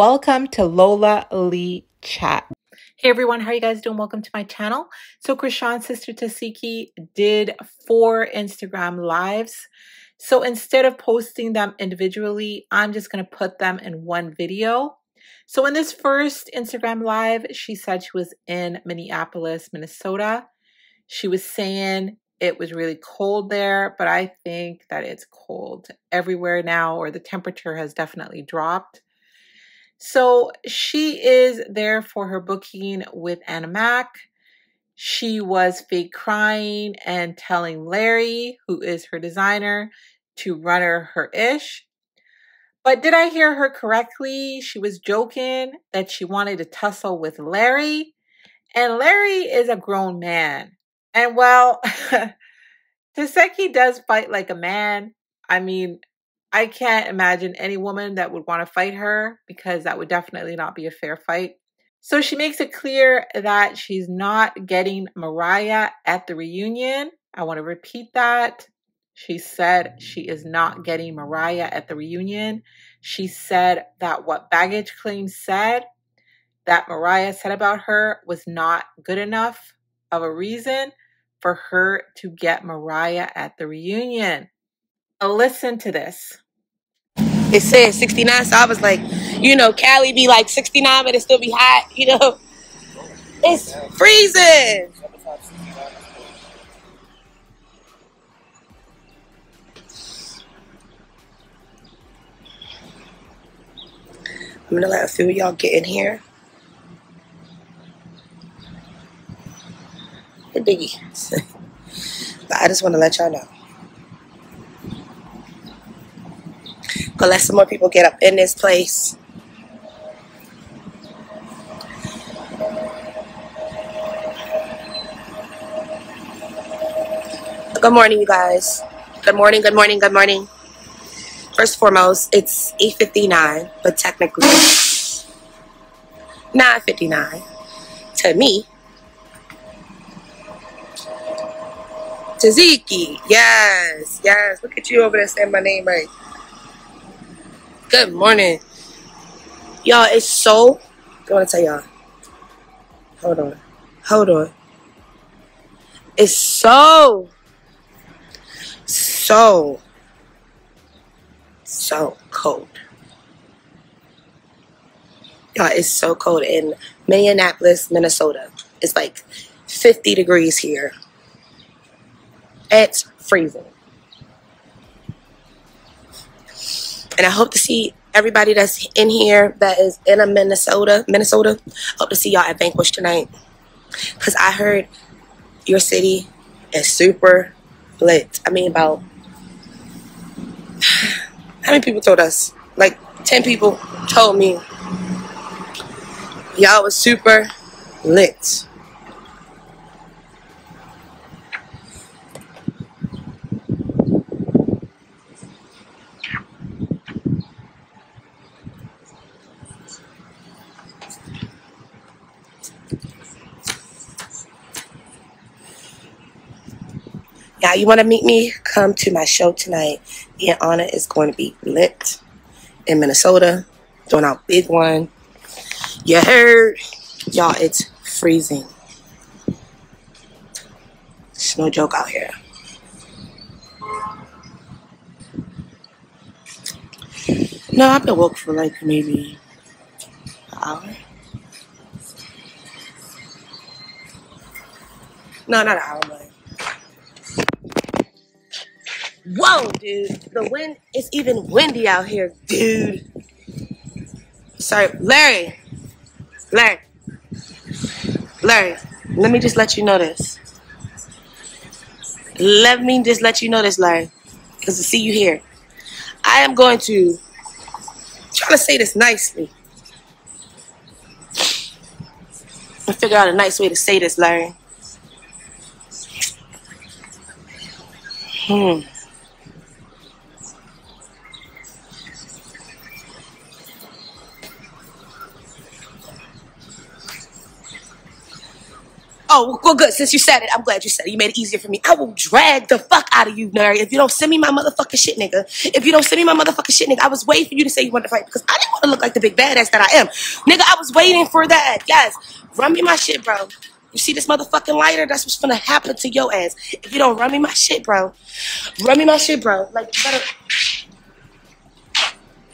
Welcome to Lola Lee Chat. Hey everyone, how are you guys doing? Welcome to my channel. So Chrisean's sister Tesehki did four Instagram lives. So instead of posting them individually, I'm just going to put them in one video. So in this first Instagram live, she said she was in Minneapolis, Minnesota. She was saying it was really cold there, but I think that it's cold everywhere now, or the temperature has definitely dropped. So she is there for her booking with Anna Mac. She was fake crying and telling Larry, who is her designer, to run her her ish. But did I hear her correctly? She was joking that she wanted to tussle with Larry. And Larry is a grown man. And well, Tesehki does fight like a man. I mean, I can't imagine any woman that would want to fight her because that would definitely not be a fair fight. So she makes it clear that she's not getting Mariah at the reunion. I want to repeat that. She said she is not getting Mariah at the reunion. She said that what baggage claims said that Mariah said about her was not good enough of a reason for her to get Mariah at the reunion. Listen to this. It said 69, so I was like, you know, Cali be like 69, but it still be hot, you know. It's freezing. I'm gonna let a few of y'all get in here. The biggie. but I just want to let y'all know. Go let some more people get up in this place. Good morning, you guys. Good morning, good morning, good morning. First foremost, it's 8.59, but technically 9.59 to me. Tesehki, yes, yes. Look at you over there saying my name right. Good morning. Y'all, it's so, I want to tell y'all. Hold on. Hold on. It's so, so so cold. Y'all, it's so cold in Minneapolis, Minnesota. It's like 50 degrees here. It's freezing. And I hope to see everybody that's in here that is in a Minnesota, Minnesota. Hope to see y'all at Vanquish tonight. Cause I heard your city is super lit. I mean about how many people told us? Like 10 people told me y'all was super lit. You want to meet me? Come to my show tonight. Me and Anna is going to be lit in Minnesota, doing our big one. You heard? Y'all, it's freezing. It's no joke out here. No, I've been woke for like maybe an hour. No, not an hour, but Whoa, dude. The wind is even windy out here, dude. Sorry, Larry. Larry. Larry, let me just let you know this. Let me just let you know this, Larry. Because to see you here. I am going to try to say this nicely. And figure out a nice way to say this, Larry. Hmm. Oh, well, good. Since you said it, I'm glad you said it. You made it easier for me. I will drag the fuck out of you, Mary, if you don't send me my motherfucking shit, nigga. If you don't send me my motherfucking shit, nigga, I was waiting for you to say you wanted to fight because I didn't want to look like the big badass that I am. Nigga, I was waiting for that. Yes. Run me my shit, bro. You see this motherfucking lighter? That's what's gonna happen to your ass. If you don't run me my shit, bro. Run me my shit, bro. Like, better.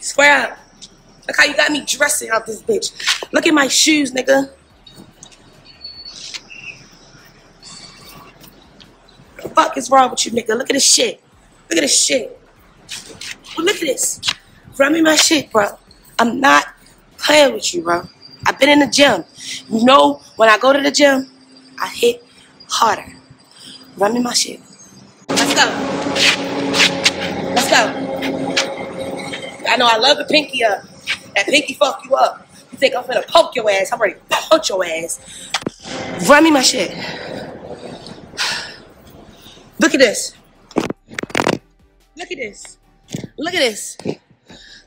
Square up. Look how you got me dressing out this bitch. Look at my shoes, nigga. The fuck is wrong with you, nigga? Look at this shit. Look at this shit. Well, look at this. Run me my shit, bro. I'm not playing with you, bro. I've been in the gym. You know, when I go to the gym, I hit harder. Run me my shit. Let's go. Let's go. I know I love the pinky up. That pinky fuck you up. You think I'm gonna poke your ass? I'm ready to punch your ass. Run me my shit. Look at this. Look at this. Look at this.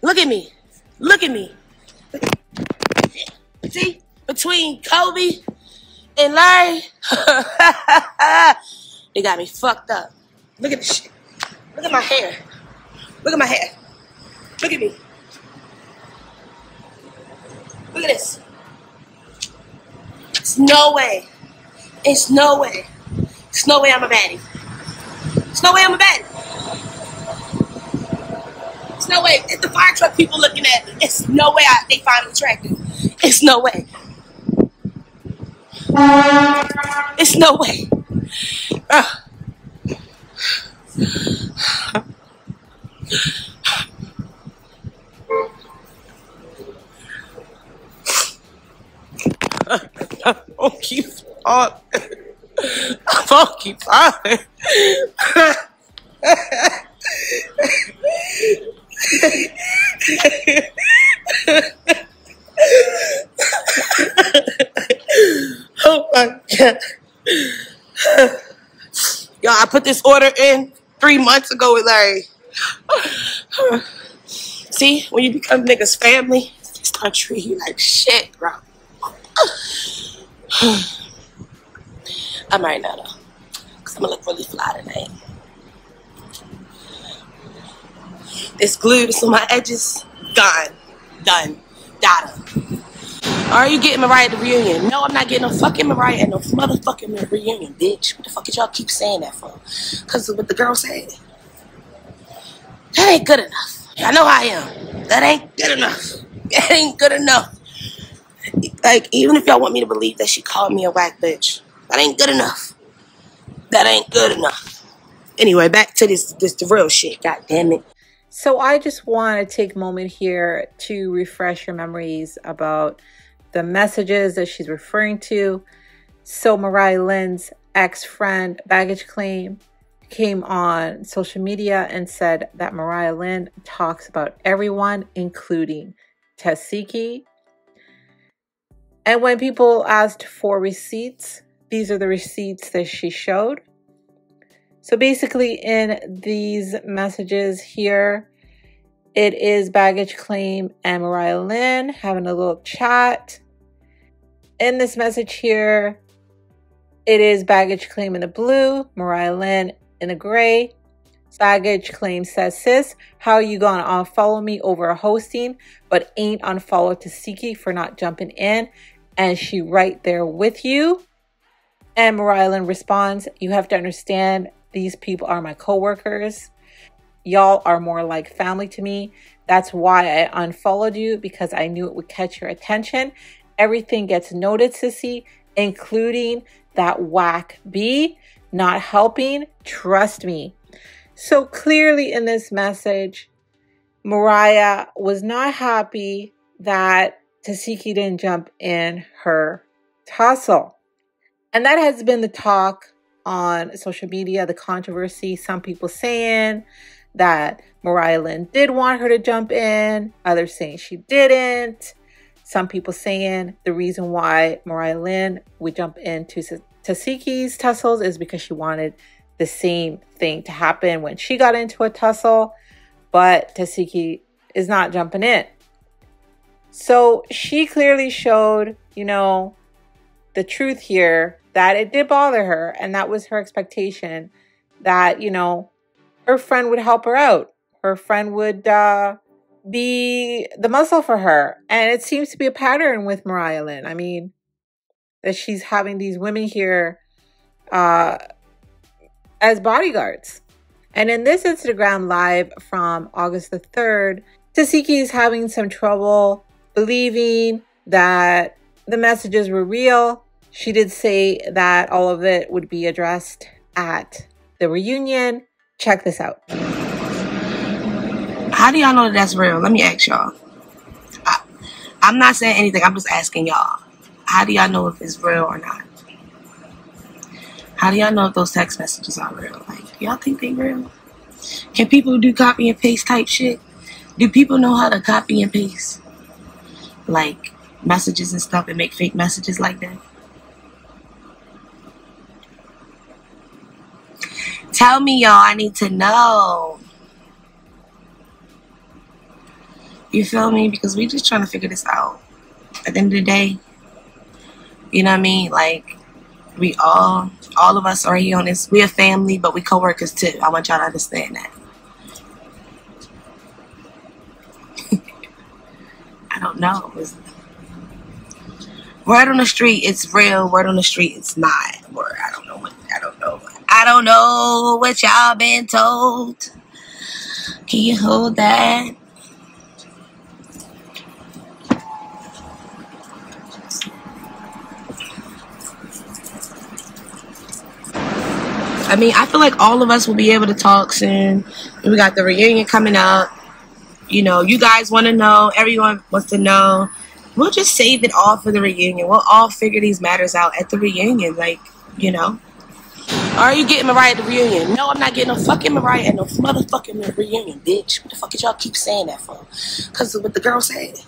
Look at me. Look at me. See? Between Kobe and Larry, they got me fucked up. Look at this shit. Look at my hair. Look at my hair. Look at me. Look at this. It's no way. It's no way. It's no way I'm a baddie. It's no way I'm a baddie. It's no way. It's the fire truck people looking at me. It's no way I, they find me attractive. It's no way. It's no way. Uh. Won't keep on. I won't oh my god. Yo, I put this order in three months ago with Larry. See, when you become niggas family, they start treating you like shit, bro. I'm right now though. Cause I'm gonna look really fly tonight. This glue that's on my edges, gone. Done. Data. Are you getting Mariah at the reunion? No, I'm not getting no fucking Mariah at no motherfucking reunion, bitch. What the fuck did y'all keep saying that for? Cause of what the girl said. That ain't good enough. I know I am. That ain't good enough. That ain't good enough. Like, even if y'all want me to believe that she called me a whack bitch, that ain't good enough. That ain't good enough. Anyway, back to this this the real shit. God damn it. So I just want to take a moment here to refresh your memories about the messages that she's referring to. So Mariah Lynn's ex-friend Baggage Claim came on social media and said that Mariah Lynn talks about everyone, including Tesehki. And when people asked for receipts, these are the receipts that she showed. So basically, in these messages here, it is baggage claim and Mariah Lynn having a little chat. In this message here, it is baggage claim in the blue, Mariah Lynn in the gray. Baggage claim says, sis, how you gonna unfollow me over a hosting, but ain't unfollow Tesehki for not jumping in? And she right there with you. And Mariah Lynn responds, you have to understand these people are my coworkers. Y'all are more like family to me. That's why I unfollowed you because I knew it would catch your attention. Everything gets noted, sissy, including that whack B not helping. Trust me. So clearly in this message, Mariah was not happy that Tesehki didn't jump in her tussle. And that has been the talk on social media, the controversy. Some people saying that Mariah Lynn did want her to jump in, others saying she didn't. Some people saying the reason why Mariah Lynn would jump into Tesehki's tussles is because she wanted the same thing to happen when she got into a tussle, but Tesehki is not jumping in. So she clearly showed, you know, the truth here that it did bother her. And that was her expectation that, you know, her friend would help her out. Her friend would uh, be the muscle for her. And it seems to be a pattern with Mariah Lynn. I mean, that she's having these women here uh, as bodyguards. And in this Instagram live from August the 3rd, Tesehki is having some trouble believing that the messages were real. She did say that all of it would be addressed at the reunion. Check this out. How do y'all know that that's real? Let me ask y'all. I, I'm not saying anything. I'm just asking y'all. How do y'all know if it's real or not? How do y'all know if those text messages are real? Like, y'all think they real? Can people do copy and paste type shit? Do people know how to copy and paste? Like, messages and stuff and make fake messages like that? Tell me, y'all. I need to know. You feel me? Because we just trying to figure this out. At the end of the day, you know what I mean? Like, we all, all of us are here on this. We're a family, but we co-workers too. I want y'all to understand that. I don't know. It's, word on the street, it's real. Word on the street, it's not. Word, I don't know what. I don't know. I don't know what y'all been told. Can you hold that? I mean, I feel like all of us will be able to talk soon. We got the reunion coming up. You know, you guys want to know. Everyone wants to know. We'll just save it all for the reunion. We'll all figure these matters out at the reunion. Like, you know. Are you getting Mariah at the reunion? No, I'm not getting no fucking Mariah at no motherfucking reunion, bitch. What the fuck did y'all keep saying that for? Because of what the girl said.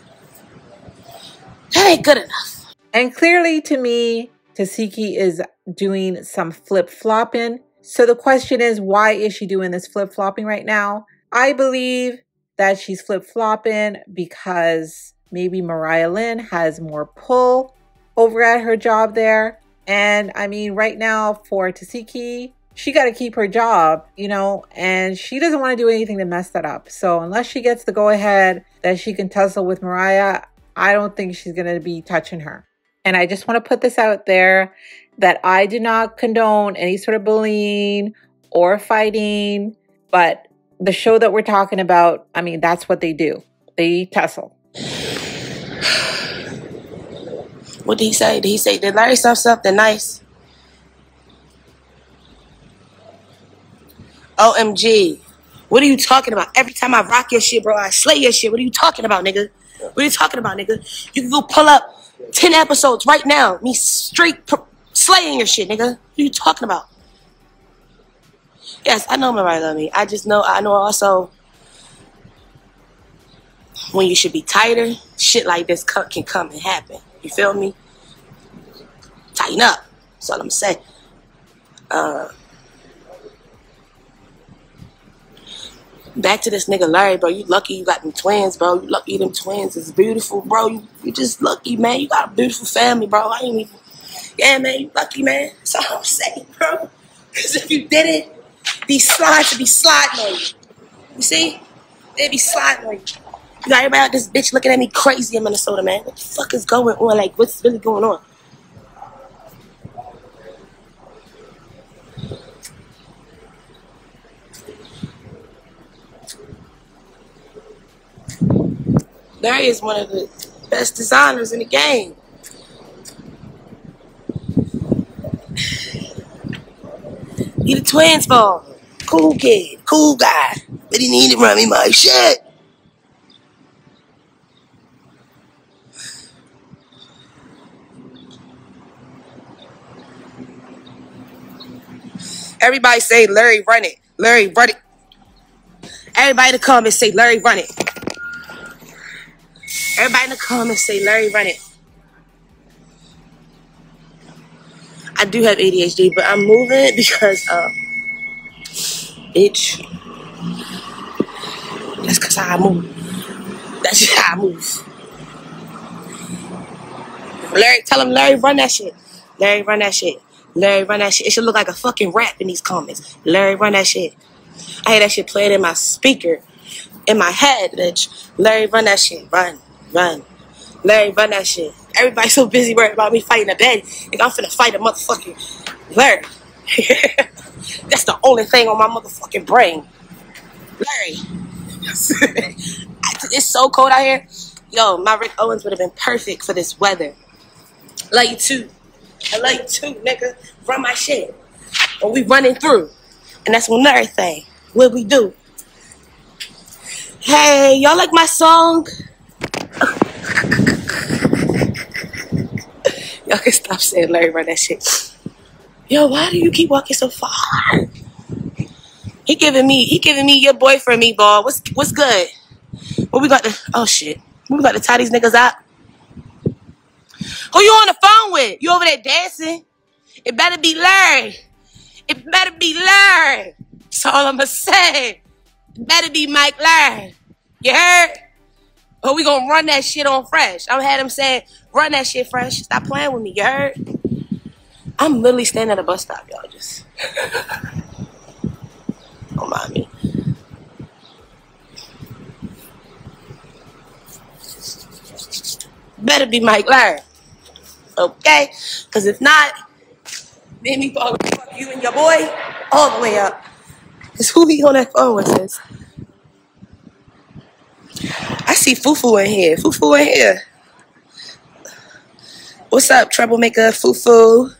That ain't good enough. And clearly to me, Tesehki is doing some flip flopping. So the question is, why is she doing this flip flopping right now? I believe that she's flip flopping because maybe Mariah Lynn has more pull over at her job there. And I mean, right now for Tesehki, she got to keep her job, you know, and she doesn't want to do anything to mess that up. So unless she gets the go ahead that she can tussle with Mariah, I don't think she's going to be touching her. And I just want to put this out there that I do not condone any sort of bullying or fighting, but the show that we're talking about, I mean, that's what they do. They tussle. What did he say? Did he say, did Larry say something nice? OMG. What are you talking about? Every time I rock your shit, bro, I slay your shit. What are you talking about, nigga? What are you talking about, nigga? You can go pull up 10 episodes right now. Me straight slaying your shit, nigga. What are you talking about? Yes, I know Mariah love me. I just know, I know also when you should be tighter, shit like this can come and happen. You feel me? Tighten up. That's all I'm saying. Uh, back to this nigga Larry, bro. You lucky you got them twins, bro. You lucky them twins is beautiful, bro. You, you just lucky, man. You got a beautiful family, bro. I ain't even. Yeah, man. You lucky, man. That's all I'm saying, bro. Because if you didn't, these slides would be sliding on you. You see? They'd be sliding on you. You got everybody out this bitch looking at me crazy in Minnesota, man. What the fuck is going on? Like, what's really going on? Larry is one of the best designers in the game. He the twins for cool kid, cool guy, but he needed me my shit. Everybody say Larry run it. Larry run it. Everybody to come and say Larry run it. Everybody in the comments say Larry run it. I do have ADHD, but I'm moving because uh bitch. That's cause how I move. That's just how I move. Larry, tell him Larry run that shit. Larry run that shit. Larry, run that shit. It should look like a fucking rap in these comments. Larry, run that shit. I had that shit playing in my speaker, in my head, bitch. Larry, run that shit. Run, run. Larry, run that shit. Everybody's so busy worried about me fighting a bed. Like I'm finna fight a motherfucking Larry. That's the only thing on my motherfucking brain. Larry. it's so cold out here. Yo, my Rick Owens would have been perfect for this weather. Love you too. I love you too, nigga. Run my shit. And we running through. And that's another thing. What we do. Hey, y'all like my song? y'all can stop saying Larry run that shit. Yo, why do you keep walking so far? He giving me, he giving me your boyfriend meatball. What's what's good? What we got to? Oh shit. What we got to tie these niggas out? Who you on the phone with? You over there dancing? It better be Larry. It better be Larry. That's all I'ma say. It better be Mike Larry. You heard? Or we gonna run that shit on fresh. I'm had him saying, run that shit fresh. Stop playing with me, you heard? I'm literally standing at a bus stop, y'all. Just don't mind me. Better be Mike Larry. Okay? Because if not, then me fuck you and your boy all the way up. Cause who he on that phone with this? I see Fufu in here. Fufu in here. What's up, troublemaker Fufu?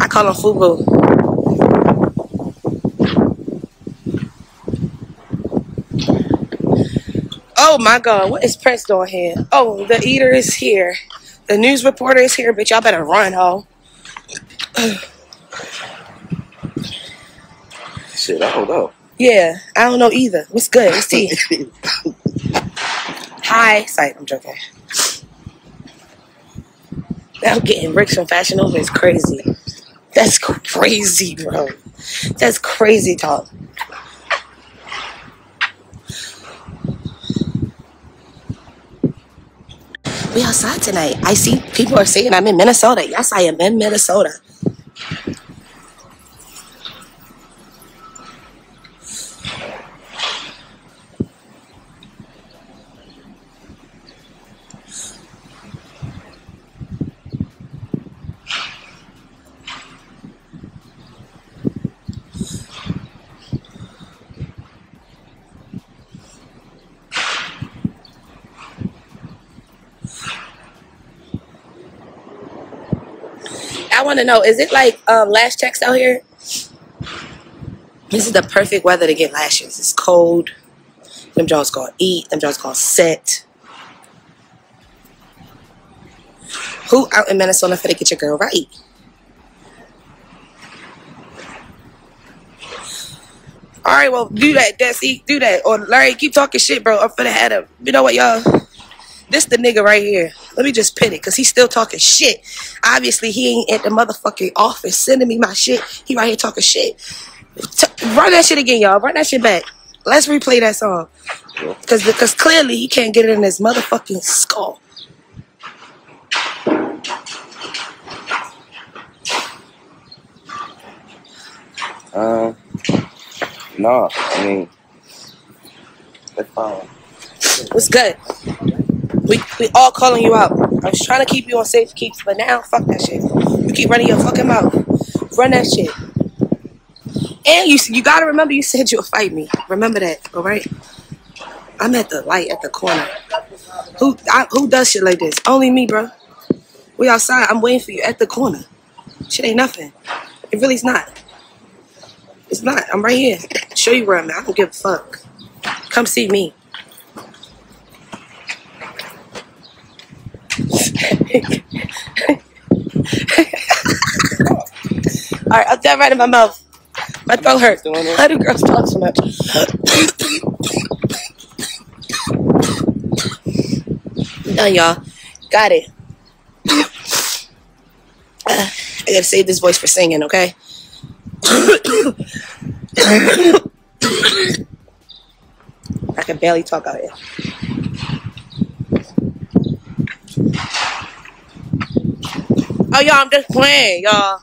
I call him Fufu. Oh my god, what is Prince doing here? Oh, the eater is here. The news reporter is here, but y'all better run, ho. Shit, I don't know. Yeah, I don't know either. What's good? Let's see. Hi, sight. I'm joking. Now getting bricks from Fashion Nova is crazy. That's crazy, bro. That's crazy talk. We outside tonight. I see people are saying I'm in Minnesota. Yes, I am in Minnesota. Want to know, is it like um, lash checks out here? This is the perfect weather to get lashes. It's cold. Them jaws gonna eat. Them jaws gonna set. Who out in Minnesota for to get your girl right? All right, well, do that, Desi. Do that. Or Larry, keep talking shit, bro. I'm finna have him. You know what, y'all? This the nigga right here. Let me just pin it, cause he's still talking shit. Obviously, he ain't at the motherfucking office sending me my shit. He right here talking shit. T- run that shit again, y'all. Run that shit back. Let's replay that song. Cause because clearly he can't get it in his motherfucking skull. Um, no, I mean, that's fine. What's good? We we all calling you out. I was trying to keep you on safe keeps, but now fuck that shit. You keep running your fucking mouth. Run that shit. And you you gotta remember you said you'll fight me. Remember that, all right? I'm at the light at the corner. Who I, who does shit like this? Only me, bro. We outside. I'm waiting for you at the corner. Shit ain't nothing. It really's not. It's not. I'm right here. Show you where I'm at. I don't give a fuck. Come see me. All right, I'll that right in my mouth. My throat hurts. Why do girls talk so much? Done, y'all. Got it. I gotta save this voice for singing, okay? I can barely talk out here. Oh, y'all, I'm just playing, y'all.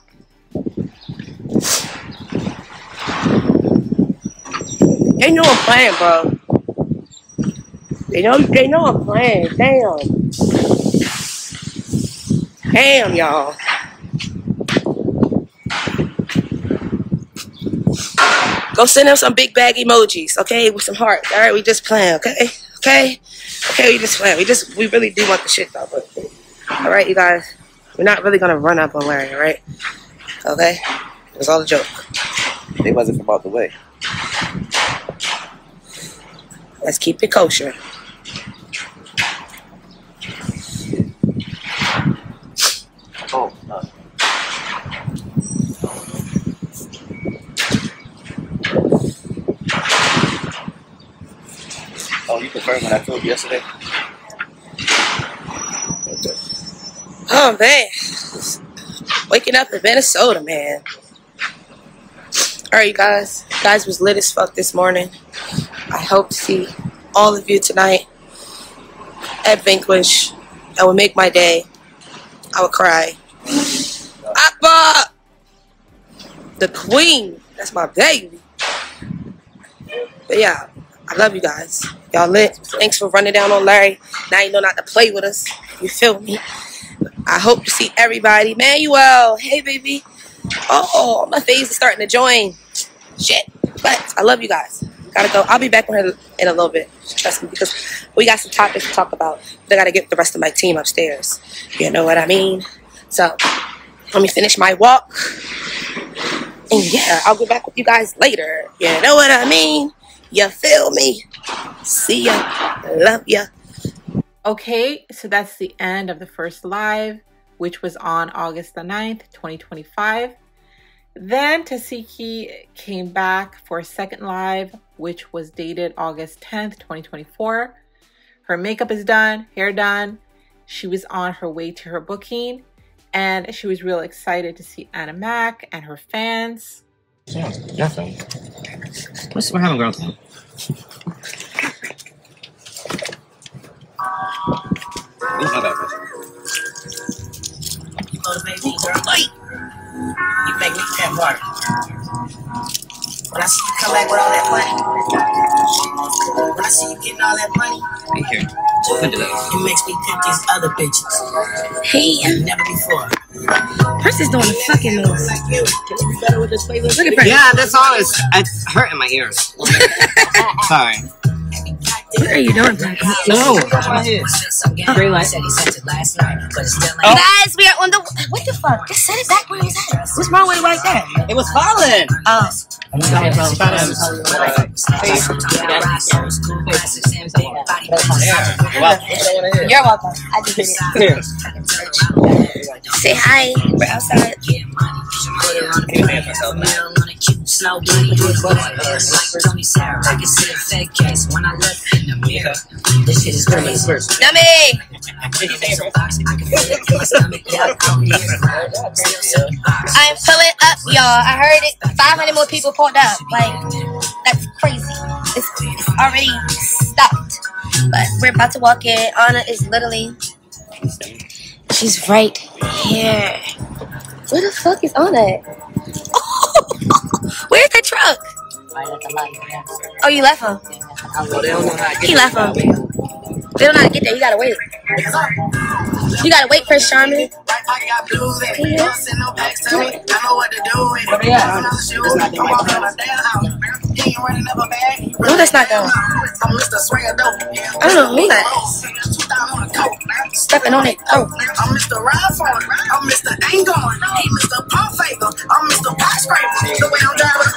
They know I'm playing, bro. They know, they know I'm playing. Damn. Damn, y'all. Go send them some big bag emojis, okay? With some hearts. All right, we just playing, okay? Okay? Okay, we just playing. We just, we really do want the shit, though. But, all right, you guys we're not really gonna run up on Larry, right? Okay, it was all a joke. They wasn't from out the way. Let's keep it kosher. Oh, no. Oh, you confirmed what I told you yesterday? Oh man, waking up in Minnesota, man. All right, you guys. You guys was lit as fuck this morning. I hope to see all of you tonight at Vanquish. That would make my day. I would cry. Appa, the queen. That's my baby. But yeah, I love you guys. Y'all lit. Thanks for running down on Larry. Now you know not to play with us. You feel me? I hope to see everybody. Manuel, hey baby. Oh, my face is starting to join. Shit. But I love you guys. Gotta go. I'll be back in a little bit. Trust me, because we got some topics to talk about. But I gotta get the rest of my team upstairs. You know what I mean? So let me finish my walk. And yeah, I'll get back with you guys later. You know what I mean? You feel me? See ya. Love ya. Okay, so that's the end of the first live, which was on August the 9th, 2025. Then Tesehki came back for a second live, which was dated August 10th, 2024. Her makeup is done, hair done. She was on her way to her booking, and she was real excited to see Anna Mac and her fans. Yeah, definitely. What's we're having girl time? Who's my bad person? motivate me, girl. You make me that water. When I see you come back with all that money, when I see you getting all that money, Right here. That. it makes me pimp these other bitches. Hey, And never before. Purse is doing the fucking move. Like you. Can we be better with this playlist? Look at Purse. Yeah, that's all. It's, it's hurting my ears. Sorry. What are you doing, Purse? No. Great light. Said he sent it last night, but it's still You ain't. guys, we are on the. What the fuck? Just set it back where it's at. What's wrong with it right there? It was falling. Oh, Go ahead, bro. you're welcome. I just did it. Say hi. We're outside. Slow bunny, like Tony Sarah. I can see a fake case when I look in the mirror. This shit is crazy. Nummy. I'm pulling up, y'all. I heard it. 500 more people pulled up. Like, that's crazy. It's, it's already stopped. But we're about to walk in. Anna is literally. She's right here. Where the fuck is Anna? Where's that truck? Oh, you left him. He left him. They don't know how to get there. You gotta wait. You gotta wait, Chris Sharman. No, that's not them. I know what to don't know who that is. Stepping on it. Oh. I'm Mr. Ride for. I'm Mr. Ain't Going. He Mr. Pump Faker. I'm Mr. Pie Scraper. The way I'm driving,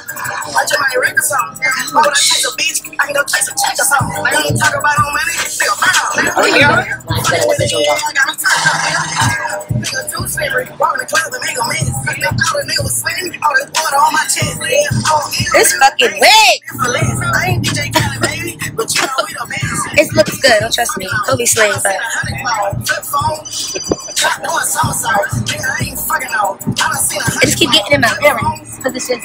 I I chase a bitch? I can go a or something. I ain't talk about no money. Nigga, this on my. This fucking wig. The. It looks good. Don't trust me. Kobe Sling, but I just keep getting earrings because it's just.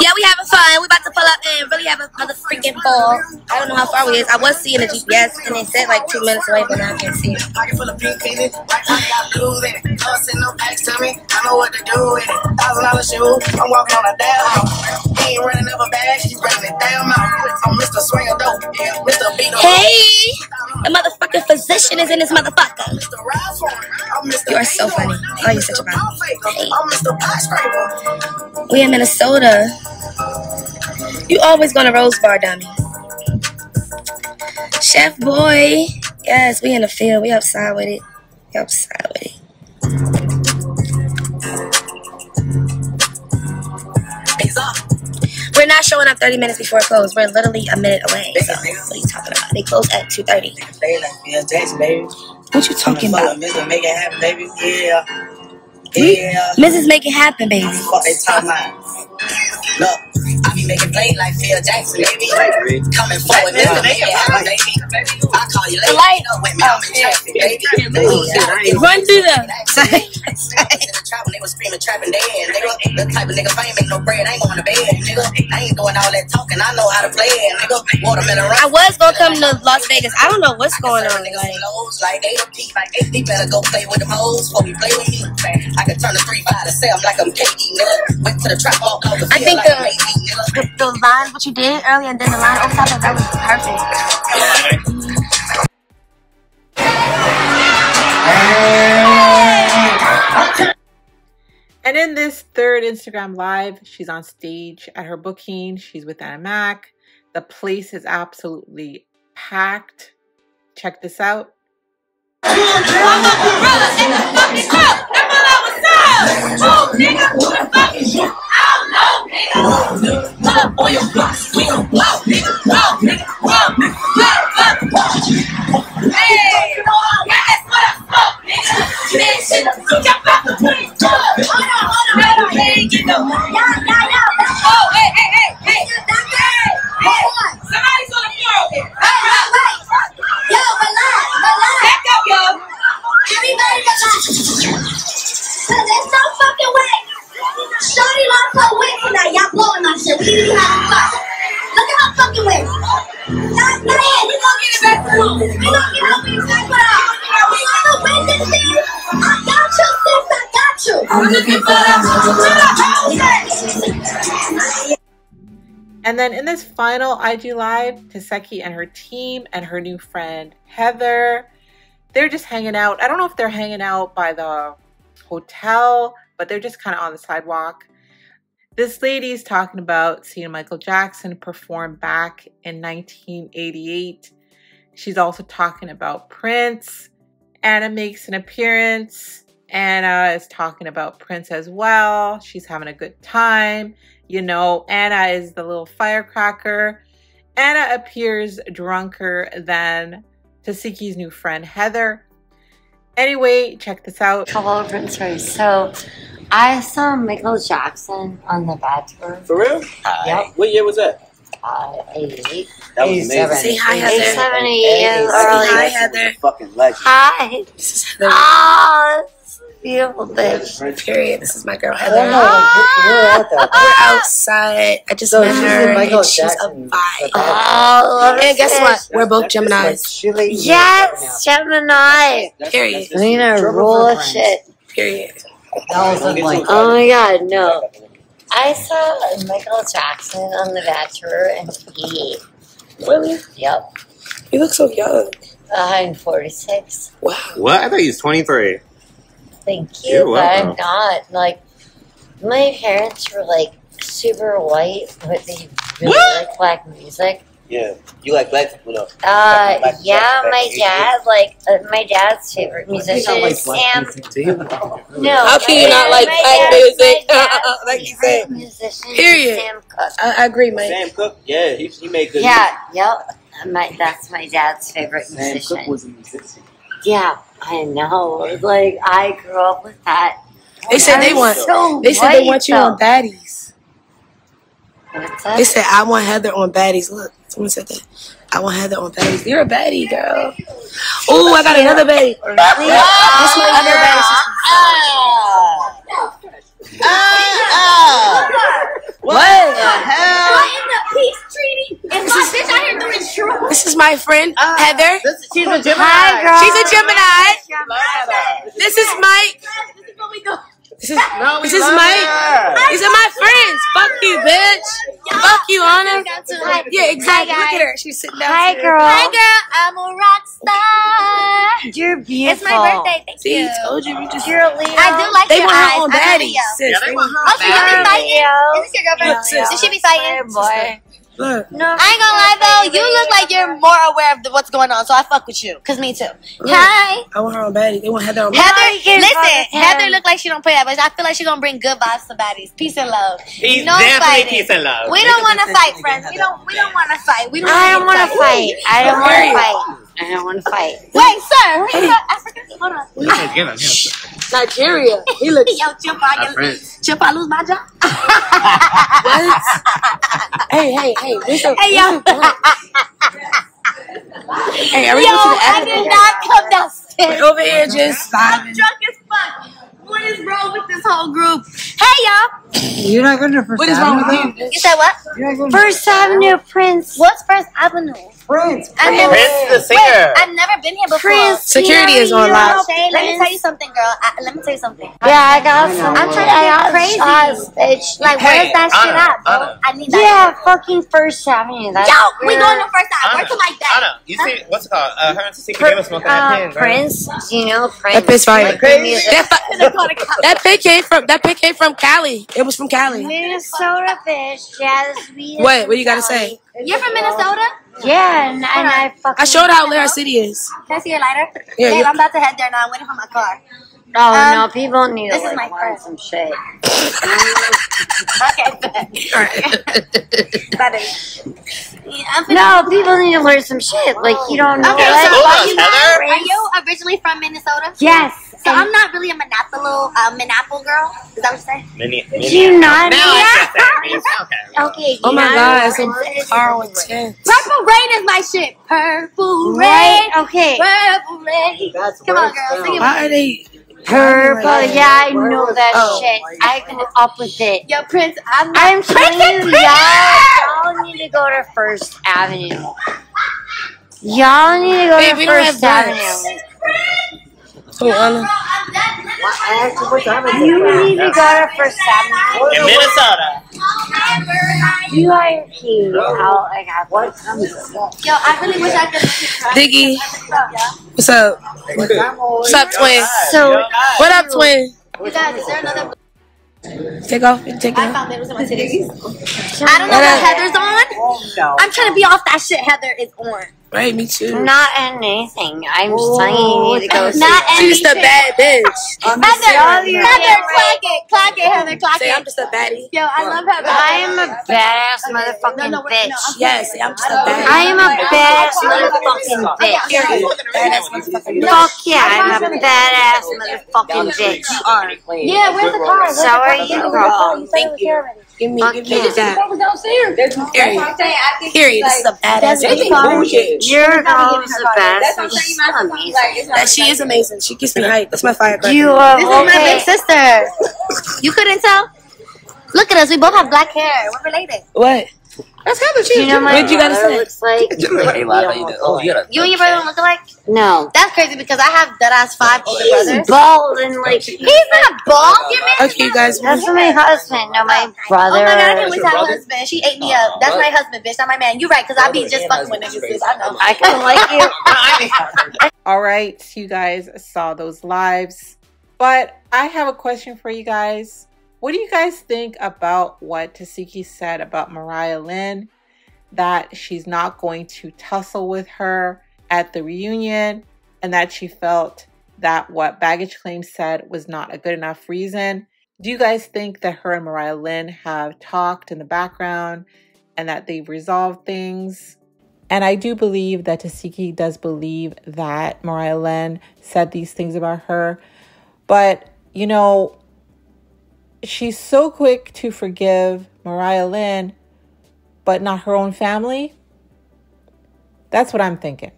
Yeah, we having fun. We about to pull up and really have a motherfucking ball. I don't know how far we is. I was seeing the GPS and it said like two minutes away, but now I can't see it. I know what to do with it. Thousand dollar shoe, I'm walking on a ain't running up a bag, it down out. I'm Mr. Mr. Beat Hey, the motherfucking physician is in this motherfucker. You are so funny. Oh, you're such a man. Hey. We in Minnesota. You always going to Rose Bar, dummy. Chef boy. Yes, we in the field. We outside with it. We outside with it. We're not showing up 30 minutes before it closed. We're literally a minute away. So what are you talking about? They close at 2.30. Play like Phil Jackson, baby. What you talking about? Mrs. Make it happen, baby. Yeah. Yeah. Mrs. Make it happen, baby. What they talking about. Look, I be making plays like Phil Jackson, baby. Coming forward, Mr. Make it happen, baby. I call you later. Light. You know, with me, I'm in oh, traffic, baby. Run through them. In when they was screaming, trapping dead, nigga. The type of nigga I ain't make no bread, I ain't going to bed, nigga. I ain't doing all that talking, I know how to play it, nigga. Watermelon I was gonna come to Las Vegas. I don't know what's going on. Like, like peep. Like they better go play with them hoes before we play with me. I can turn a three five to seven like I'm KD, nigga. Went to the trap walk off the I think the- I'm AD, nigga. the, the line, what you did earlier, and then the line over top of that was perfect. And in this third Instagram live, she's on stage at her booking. She's with Anna Mac. The place is absolutely packed. Check this out. There's no fucking way. Shorty lost her wig tonight. Y'all blowing my shit. We didn't even have a fuck. Look at her fucking wig. Y'all man, we gonna get it back to home. We gonna get her wig back with her. We gonna win this thing. I got you, sis. I got you. I'm looking for that. And then in this final IG live, Tesehki and her team and her new friend Heather, they're just hanging out. I don't know if they're hanging out by the hotel, but they're just kind of on the sidewalk. This lady's talking about seeing Michael Jackson perform back in 1988. She's also talking about Prince. Anna makes an appearance. Anna is talking about Prince as well. She's having a good time. You know, Anna is the little firecracker. Anna appears drunker than Tesehki's new friend Heather. Anyway, check this out. Hello, Prince Harry. So, I saw Michael Jackson on the Bachelor. For real? Yep. What year was that? Uh, 88. That was amazing. Say hi, Heather. 87 years early. hi, Heather. Fucking legend. Hi. This is Heather. Oh, this is a beautiful bitch. Period. This is my girl Heather. don't know, you- you were out. We're outside. I just So met her. Michael and she's a vibe. Oh, And guess what? We're both Like, Gemini's. like Yes, Gemini. Period. Lena, Trouble rule for of shit. Period. That was like, Oh my god, no. I saw Michael Jackson on The Bachelor in 88. Really? Yep. You look so young. Uh, I'm 46. Wow. What? I thought he was 23. Thank you, You're but I'm not. Like, my parents were like super white, but they really What? like black music. Yeah. You like black people though? Uh, Michael yeah, Jackson back my in 88. dad, like, uh, my dad's favorite musician is Sam. No, How can you not like my black dad's- music? Like you said. musician is Period. Sam Cooke. I, I agree, Mike. Sam Cooke? Yeah, he, he made good Yeah, yep. My that's my dad's favorite music. Sam musician. Cooke was a musician. Yeah, I know. Like I grew up with that. They said they want. So They said they want you though. on baddies. They said I want Heather on baddies. Look, someone said that. I want Heather on baddies. You're a baddie, girl. Oh, I got another baddie. Really? That's my other baddie. Ah. What? the hell? My friend ah, Heather. This, she's a Gemini. Hi, girl. She's a Gemini. This is Mike. This is No, we this is love Mike. her. These are my friends. Fuck you, bitch. Fuck you, Anna. Yeah, exactly. Hi, Look at her. She's sitting down. Hi, here. girl. Hi, girl. I'm a rock star. You're beautiful. It's my birthday. Thank See, you. told you. We just. You're a Leo. I do like They your want eyes. her own a daddy. Leo. Sis, Yeah, they they want want Oh, she gonna be fighting? Leo. Is this your girlfriend? Yeah. Did she be fighting? Sorry, boy. Look. No, I ain't gonna lie though, you look like you're more aware of the, what's going on, so I fuck with you. Cause me too. Hi, I want her own baddie. They want Heather on Heather. you can Listen, Heather look like she don't play that, but I feel like she gonna bring good vibes to baddies. Peace and love. He's no definitely fighting. peace and love. We don't want to fight, friends. We don't. We don't want to fight. We don't. I don't want want to fight. I don't want to fight. I don't want to fight. Wait, sir. Where you from? Africa? Hold on. Give him, give him. Nigeria. He looks. Yo, Chip, I My get. Chip, I lose my job. What? hey, hey, hey. This Hey, yo. hey, are we Yo, going to the I did not come downstairs. Over here, just I'm drunk as fuck. What is wrong with this whole group? Hey, y'all. You're not going to First What is wrong with you? You said what? though? You're not going to First Avenue, Prince. What's First Avenue? Prince. I've Prince the singer. Wait, I've never been here before. Prince. Security is on you live. know, let me tell you something, girl. I, let me tell you something. Yeah, I got some. I'm trying to I get crazy. shots, bitch. Like, Hey, where's that shit at, bro? Anna. I need that. Yeah, fucking First Avenue. That's Yo, we going to First Avenue. Anna, Where to like that? Anna, you see what's it called? Uh, her and Tesehki, they were smoking that Uh, pin, right? Prince. Do you know Prince? That bitch right. Like. That, fi- that pic came from that pic came from Cali. It was from Cali. Minnesota, bitch. Yeah, the What? What you gotta say? You're from Minnesota? Yeah, and, and I fucking. I showed how lit our city is. Can I see your lighter? Yeah, Babe, yeah. I'm about to head there now. I'm waiting for my car. Oh Um, no, people need to this is my learn friend. some shit. Okay, bet. That is. Yeah, No, people need to learn some shit. Like you don't know Okay, Yeah, so school are us, you, Heather. are you originally from Minnesota? Yes. So I'm not really a Minneapolis, uh, Minneapolis girl. Is that what you're saying? Mini, do you not Now know I that? get that. means- Okay. Okay. Oh my god, know it's a Princess? car with ten. Purple rain is my shit. Purple rain. Right? Okay. Purple rain. That's Come on, worse girl. still. Sing it. Why are they? Purple. Yeah, I know that Oh. shit. I grew up with it. Yo, Prince, I'm not. I'm telling you, y'all, y'all need to go to First Avenue. Y'all need to go Babe, to First have Avenue. Bus. Anna. I asked you what time is it? need to go to First Avenue. In Minnesota. You are cute. How I got What time is it? Yo, I really wish I could. Diggy, what's up? What time was What's up, twin? so. What up, twin? You guys, is there another? Take off. Take I off. found it was in my titties. I don't know What what? Heather's on. Oh. I'm trying to be off that shit Heather is on. Right, me too. Not anything. I'm just telling you, you need to go see. Not She's just a anything. bad bitch. Heather, Heather, clock it, clock it, Heather, clock Say I'm just a baddie. Yo, I love Heather. I am a badass motherfucking No, no, bitch. no, I'm Yes, I'm just a baddie. I am a badass motherfucking bitch. Fuck yeah, I'm a badass motherfucking bitch. Yeah, where's the car? So are you, girl. Thank you. Give me, Fuck give me yeah. that. downstairs. Period. Period. This is a badass bitch. Your girl is the best. and She's so amazing. That she is amazing. She gets me hyped. That's my firecracker. You are This is my big sister. You couldn't tell? Look at us. We both have black hair. We're related. What? That's Heather. Do you know my What you gotta brother say? looks like? Oh, you gotta. You and your brother don't look alike? No. That's crazy because I have dead ass five oh, older brothers. Bald and like. He's not bald. You're married. Okay, you guys. That's my husband. No, oh, oh my brother. Oh my god, I can't wait to have a husband. She ate me up. That's my husband, bitch. Not my man. You right, because I be just fucking with niggas. I know. I kind of like you. All right, you guys saw those lives. But I have a question for you guys. What do you guys think about what Tesehki said about Mariah Lynn? That she's not going to tussle with her at the reunion, and that she felt that what Baggage Claim said was not a good enough reason. Do you guys think that her and Mariah Lynn have talked in the background and that they've resolved things? And I do believe that Tesehki does believe that Mariah Lynn said these things about her. But, you know, she's so quick to forgive Mariah Lynn, but not her own family. That's what I'm thinking.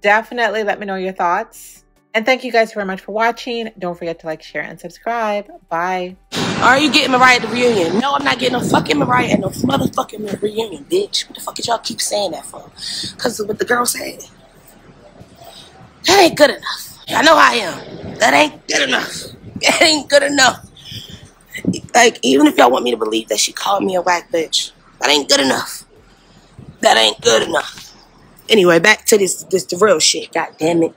Definitely let me know your thoughts. And thank you guys very much for watching. Don't forget to like, share, and subscribe. Bye. Are you getting Mariah at the reunion? No, I'm not getting no fucking Mariah at no motherfucking reunion, bitch. What the fuck did y'all keep saying that for? Because of what the girl said. That ain't good enough. I know I am. That ain't good enough. That ain't good enough. Like, even if y'all want me to believe that she called me a whack bitch, that ain't good enough. That ain't good enough. Anyway, back to this this the real shit. God damn it.